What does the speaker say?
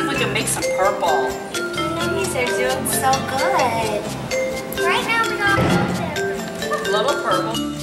can make some purple. Ladies are doing so good. Right now we got A little purple.